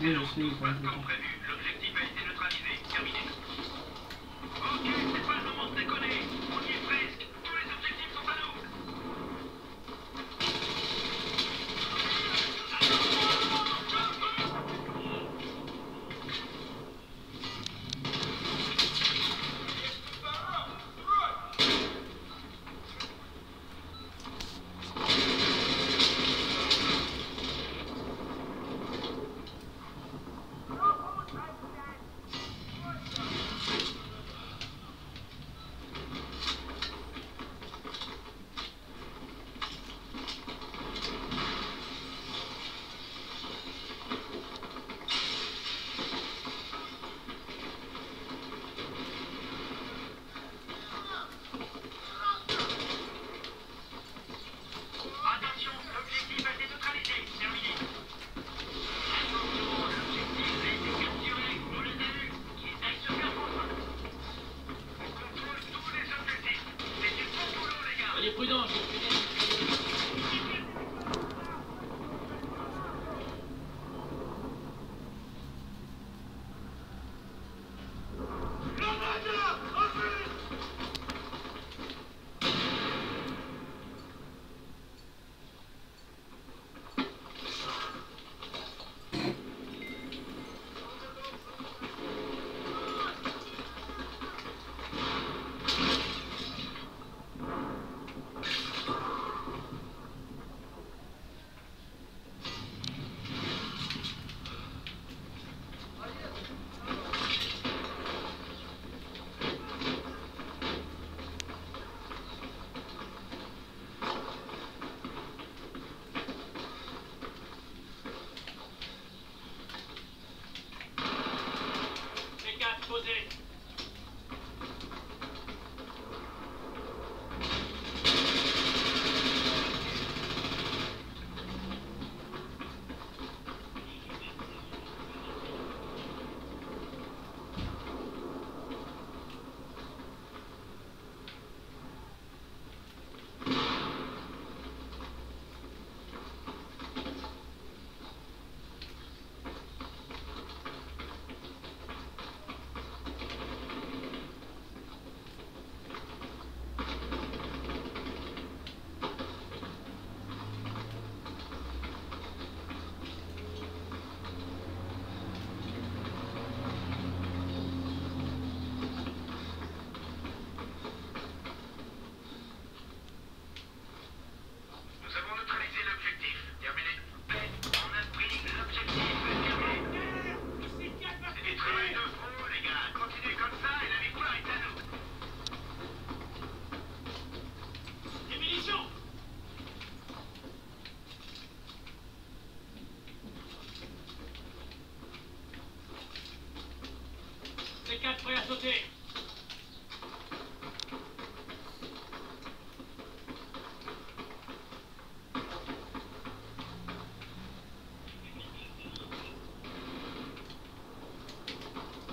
没有声音。不许动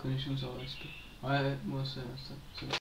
Connection is Evet, bu I must